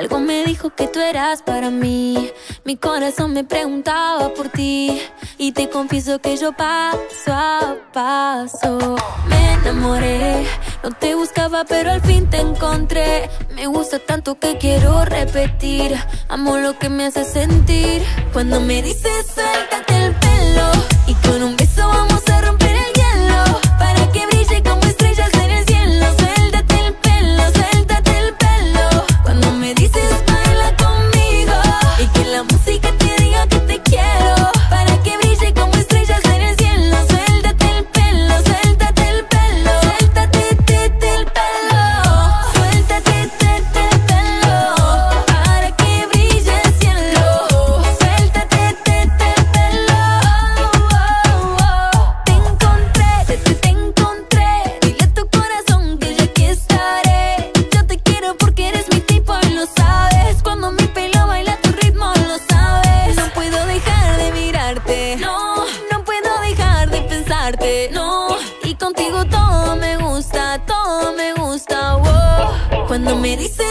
Algo me dijo que tú eras para mí. Mi corazón me preguntaba por ti. Y te confieso que yo paso a paso me enamoré. No te buscaba, pero al fin te encontré. Me gusta tanto que quiero repetir. Amo lo que me hace sentir. Cuando me dices No, no puedo dejar de pensarte. No, y contigo todo me gusta, todo me gusta. Wow. Cuando me dices